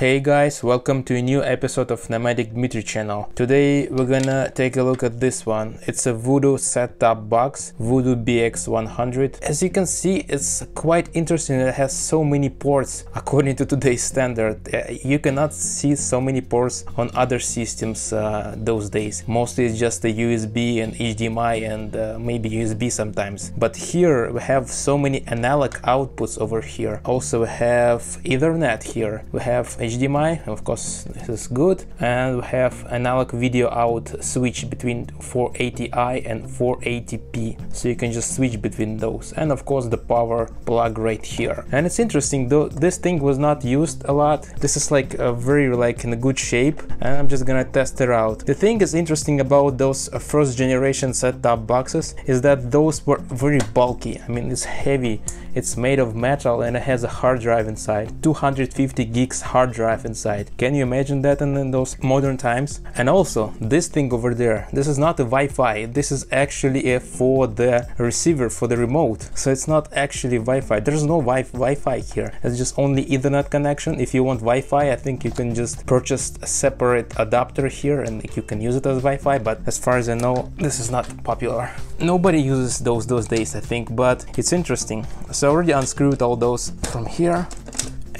Hey guys, welcome to a new episode of Nomadic Dmitry channel. Today we're gonna take a look at this one. It's a VUDU set-top box, VUDU BX100. As you can see, it's quite interesting. It has so many ports according to today's standard. Uh, you cannot see so many ports on other systems uh, those days. Mostly it's just the USB and HDMI and uh, maybe USB sometimes. But here we have so many analog outputs over here. Also we have Ethernet here. We have HDMI, of course this is good, and we have analog video out switch between 480i and 480p, so you can just switch between those, and of course the power plug right here. And it's interesting though, this thing was not used a lot. This is like a very like in a good shape, and I'm just gonna test it out. The thing is interesting about those first generation set-top boxes is that those were very bulky. I mean it's heavy, it's made of metal and it has a hard drive inside, 250 gigs hard drive inside. Can you imagine that in, in those modern times? And also, this thing over there, this is not a Wi-Fi, this is actually a for the receiver, for the remote. So it's not actually Wi-Fi. There's no wi Wi-Fi here. It's just only Ethernet connection. If you want Wi-Fi, I think you can just purchase a separate adapter here and you can use it as Wi-Fi. But as far as I know, this is not popular. Nobody uses those those days, I think, but it's interesting. So I already unscrewed all those from here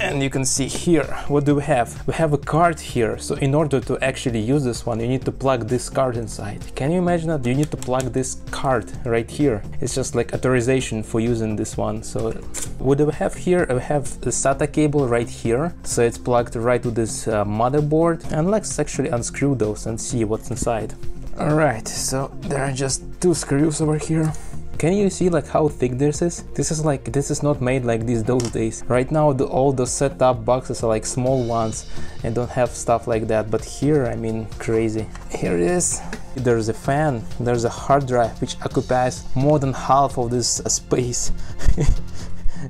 and you can see here what do we have? We have a card here. So in order to actually use this one you need to plug this card inside. Can you imagine that? You need to plug this card right here. It's just like authorization for using this one. So what do we have here? We have the SATA cable right here. So it's plugged right to this uh, motherboard. And let's actually unscrew those and see what's inside. All right. So there are just two screws over here can you see like how thick this is? This is like, this is not made like this those days. Right now the, all the set-top boxes are like small ones and don't have stuff like that. But here, I mean, crazy. Here it is. There's a fan, there's a hard drive which occupies more than half of this space.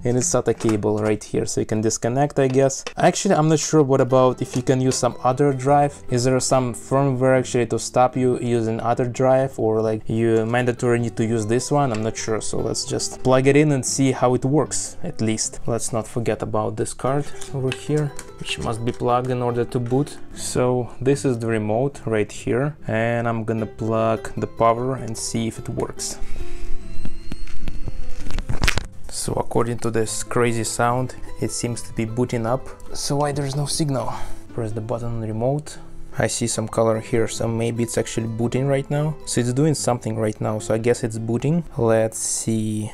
and it's SATA cable right here so you can disconnect I guess. Actually I'm not sure what about if you can use some other drive. Is there some firmware actually to stop you using other drive? Or like you mandatory need to use this one? I'm not sure so let's just plug it in and see how it works at least. Let's not forget about this card over here which must be plugged in order to boot. So this is the remote right here and I'm gonna plug the power and see if it works so according to this crazy sound, it seems to be booting up. So why there's no signal? Press the button on the remote. I see some color here, so maybe it's actually booting right now. So it's doing something right now, so I guess it's booting. Let's see.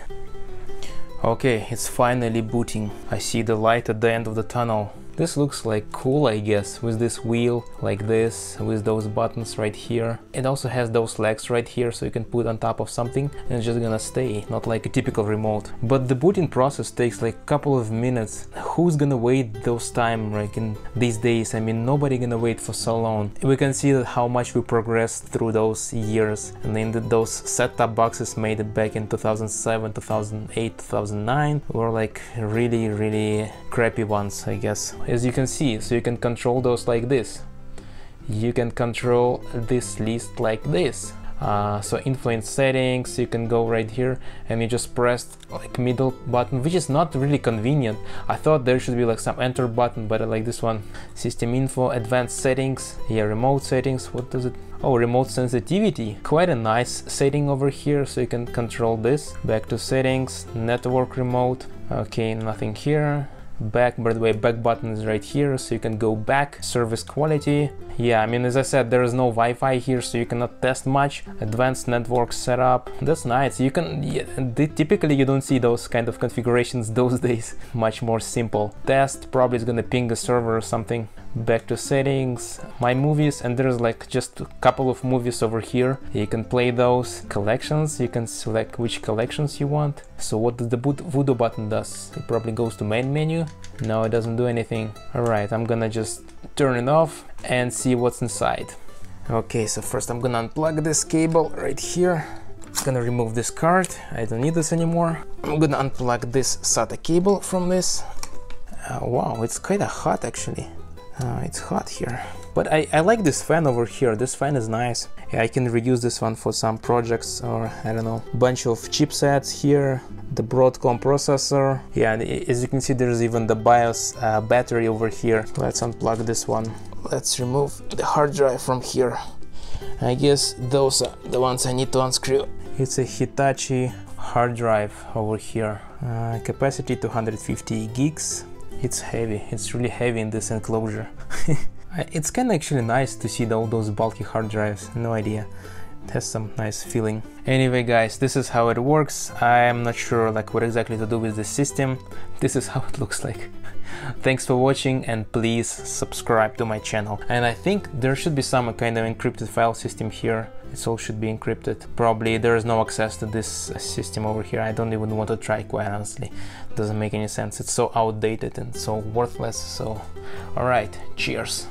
Okay, it's finally booting. I see the light at the end of the tunnel. This looks like cool, I guess, with this wheel like this, with those buttons right here. It also has those legs right here, so you can put on top of something and it's just gonna stay, not like a typical remote. But the booting process takes like a couple of minutes. Who's gonna wait those time like in these days? I mean, nobody gonna wait for so long. We can see that how much we progressed through those years. And then the, those set-top boxes made it back in 2007, 2008, 2009 were like really, really crappy ones, I guess as you can see. So you can control those like this. You can control this list like this. Uh, so influence settings you can go right here and you just press like middle button which is not really convenient. I thought there should be like some enter button but I like this one. System info advanced settings. Yeah remote settings. What does it Oh, remote sensitivity. Quite a nice setting over here, so you can control this. Back to settings, network remote. Okay, nothing here back by the way back button is right here so you can go back service quality. Yeah i mean as i said there is no wi-fi here so you cannot test much. Advanced network setup that's nice. You can yeah, typically you don't see those kind of configurations those days. Much more simple. Test probably is gonna ping a server or something back to settings, my movies, and there's like just a couple of movies over here. You can play those collections, you can select which collections you want. So what does the VUDU button does? It probably goes to main menu. No, it doesn't do anything. Alright, I'm gonna just turn it off and see what's inside. Okay, so first I'm gonna unplug this cable right here. I'm gonna remove this card, I don't need this anymore. I'm gonna unplug this SATA cable from this. Uh, wow, it's kinda hot actually. Uh, it's hot here. But I, I like this fan over here, this fan is nice. Yeah, I can reuse this one for some projects or I don't know, bunch of chipsets here. the Broadcom processor. Yeah, as you can see, there's even the BIOS uh, battery over here. Let's unplug this one. Let's remove the hard drive from here. I guess those are the ones I need to unscrew. It's a Hitachi hard drive over here. Uh, capacity 250 gigs. It's heavy. It's really heavy in this enclosure. Uh, it's kind of actually nice to see all those bulky hard drives. No idea has some nice feeling. Anyway guys this is how it works. I'm not sure like what exactly to do with this system. This is how it looks like. Thanks for watching and please subscribe to my channel. And i think there should be some kind of encrypted file system here. It all should be encrypted. Probably there is no access to this system over here. I don't even want to try quite honestly. Doesn't make any sense. It's so outdated and so worthless. So all right cheers